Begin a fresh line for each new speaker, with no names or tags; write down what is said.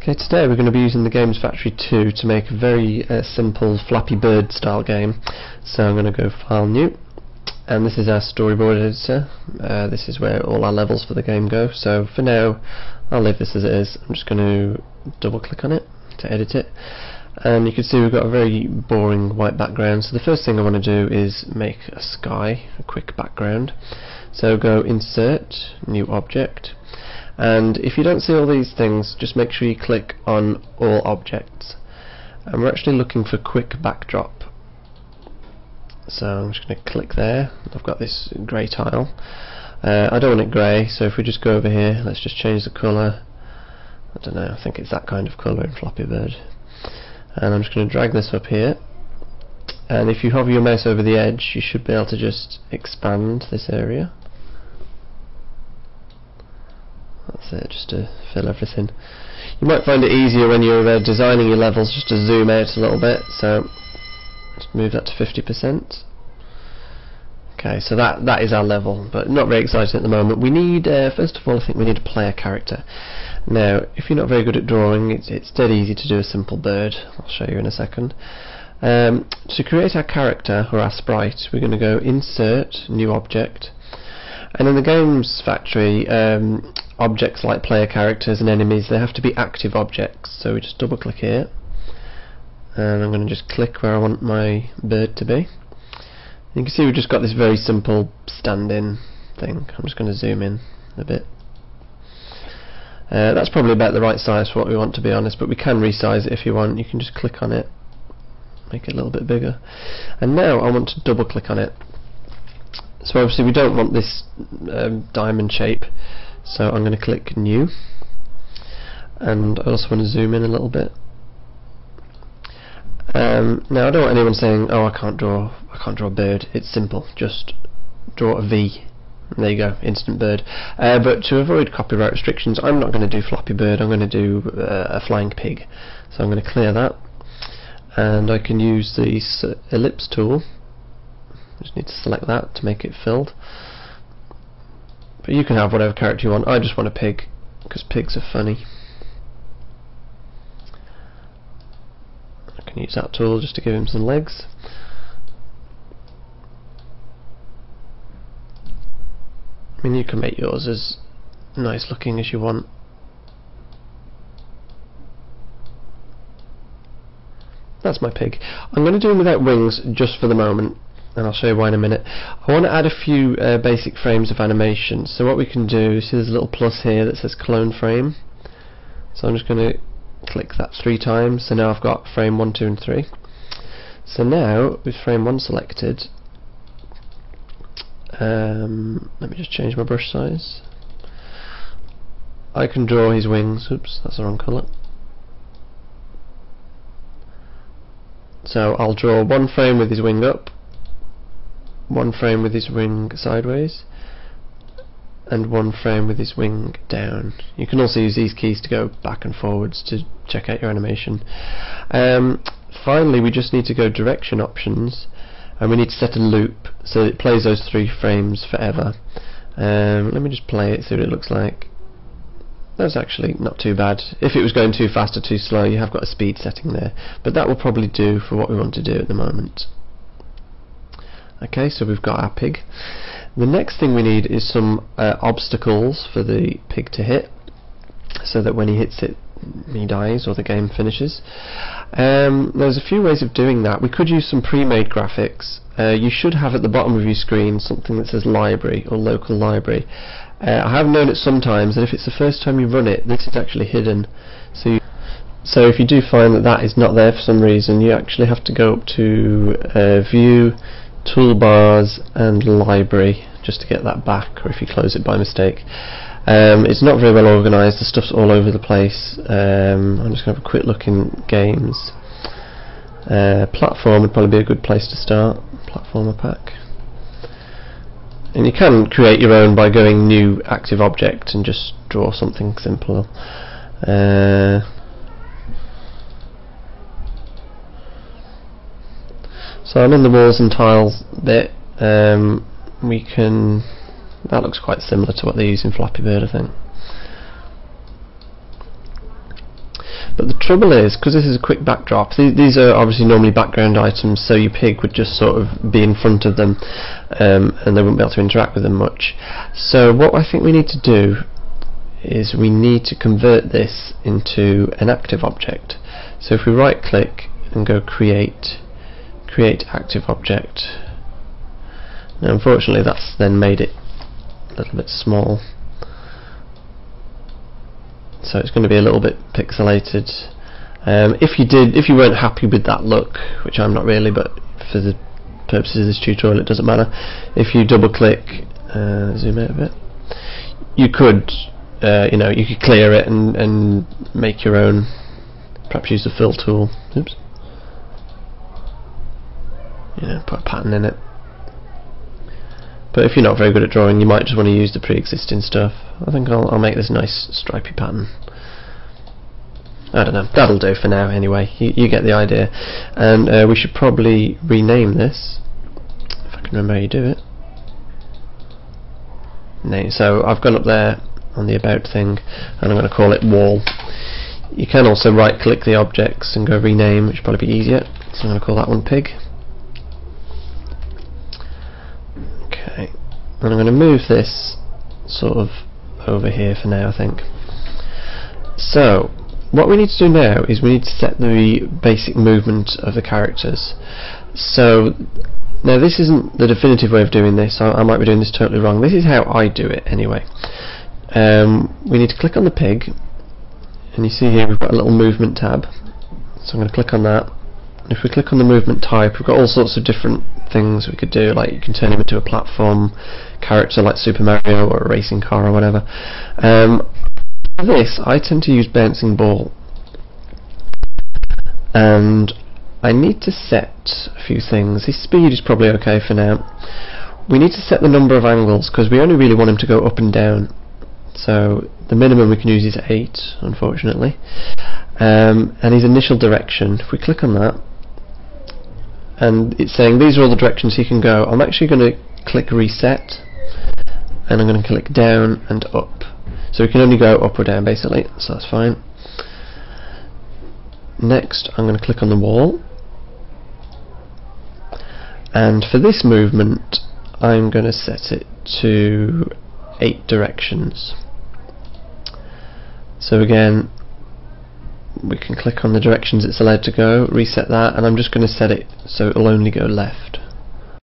Okay, today we're going to be using the Games Factory 2 to make a very uh, simple Flappy Bird style game. So I'm going to go File New, and this is our storyboard editor. Uh, this is where all our levels for the game go. So for now, I'll leave this as it is. I'm just going to double click on it to edit it. And you can see we've got a very boring white background. So the first thing I want to do is make a sky, a quick background. So go Insert, New Object, and if you don't see all these things just make sure you click on all objects. And we're actually looking for quick backdrop. So I'm just going to click there. I've got this grey tile. Uh, I don't want it grey so if we just go over here let's just change the colour. I don't know I think it's that kind of colour in Flappy Bird. And I'm just going to drag this up here. And if you hover your mouse over the edge you should be able to just expand this area that's it, just to fill everything. You might find it easier when you're uh, designing your levels just to zoom out a little bit, so let's move that to 50%. Okay, so that that is our level, but not very exciting at the moment. We need, uh, first of all, I think we need a player character. Now, if you're not very good at drawing, it's, it's dead easy to do a simple bird. I'll show you in a second. Um, to create our character, or our sprite, we're going to go Insert, New Object, and in the Games Factory, um, objects like player characters and enemies, they have to be active objects. So we just double click here, and I'm going to just click where I want my bird to be. You can see we've just got this very simple stand-in thing. I'm just going to zoom in a bit. Uh, that's probably about the right size for what we want to be honest, but we can resize it if you want. You can just click on it, make it a little bit bigger. And now I want to double click on it. So obviously we don't want this um, diamond shape, so I'm going to click New, and I also want to zoom in a little bit. Um, now I don't want anyone saying, "Oh, I can't draw, I can't draw a bird." It's simple. Just draw a V. There you go, instant bird. Uh, but to avoid copyright restrictions, I'm not going to do Flappy Bird. I'm going to do uh, a flying pig. So I'm going to clear that, and I can use the ellipse tool just need to select that to make it filled. But you can have whatever character you want. I just want a pig because pigs are funny. I can use that tool just to give him some legs. I mean you can make yours as nice looking as you want. That's my pig. I'm going to do him without wings just for the moment and I'll show you why in a minute. I want to add a few uh, basic frames of animation. So what we can do, see there's a little plus here that says clone frame. So I'm just going to click that three times. So now I've got frame 1, 2 and 3. So now, with frame 1 selected, um, let me just change my brush size. I can draw his wings. Oops, that's the wrong colour. So I'll draw one frame with his wing up, one frame with his wing sideways and one frame with his wing down. You can also use these keys to go back and forwards to check out your animation. Um, finally we just need to go direction options and we need to set a loop so it plays those three frames forever. Um, let me just play it, see what it looks like. That's actually not too bad. If it was going too fast or too slow you have got a speed setting there but that will probably do for what we want to do at the moment. Okay, so we've got our pig. The next thing we need is some uh, obstacles for the pig to hit, so that when he hits it, he dies or the game finishes. Um, there's a few ways of doing that. We could use some pre-made graphics. Uh, you should have at the bottom of your screen something that says library or local library. Uh, I have known it sometimes, and if it's the first time you run it, this is actually hidden. So you so if you do find that that is not there for some reason, you actually have to go up to uh, View, toolbars and library just to get that back or if you close it by mistake. Um, it's not very well organised the stuff's all over the place. Um, I'm just going to have a quick look in games. Uh, platform would probably be a good place to start. Platformer pack. And you can create your own by going new active object and just draw something simple uh, So I'm in the walls and tiles bit. Um, we can. That looks quite similar to what they use in Flappy Bird, I think. But the trouble is, because this is a quick backdrop, th these are obviously normally background items, so your pig would just sort of be in front of them, um, and they wouldn't be able to interact with them much. So what I think we need to do is we need to convert this into an active object. So if we right click and go create, create active object. Now unfortunately that's then made it a little bit small. So it's going to be a little bit pixelated. Um, if you did, if you weren't happy with that look, which I'm not really, but for the purposes of this tutorial it doesn't matter. If you double click, uh, zoom out a bit, you could uh, you know, you could clear it and, and make your own, perhaps use the fill tool, oops, you know, put a pattern in it. But if you're not very good at drawing, you might just want to use the pre-existing stuff. I think I'll, I'll make this nice stripy pattern. I don't know, that'll do for now anyway, you, you get the idea. And uh, we should probably rename this, if I can remember how you do it. Name. So I've gone up there on the about thing and I'm going to call it wall. You can also right click the objects and go rename which probably be easier so I'm going to call that one pig. Okay and I'm going to move this sort of over here for now I think. So what we need to do now is we need to set the basic movement of the characters. So now this isn't the definitive way of doing this, I, I might be doing this totally wrong. This is how I do it anyway um, we need to click on the pig and you see here we've got a little movement tab so I'm going to click on that if we click on the movement type we've got all sorts of different things we could do like you can turn him into a platform character like Super Mario or a racing car or whatever. Um, for this I tend to use bouncing ball. And I need to set a few things. His speed is probably okay for now. We need to set the number of angles because we only really want him to go up and down. So the minimum we can use is 8, unfortunately. Um, and his initial direction, if we click on that, and it's saying these are all the directions he can go, I'm actually going to click reset, and I'm going to click down and up. So we can only go up or down basically, so that's fine. Next I'm going to click on the wall, and for this movement I'm going to set it to 8 directions. So again, we can click on the directions it's allowed to go, reset that, and I'm just going to set it so it will only go left.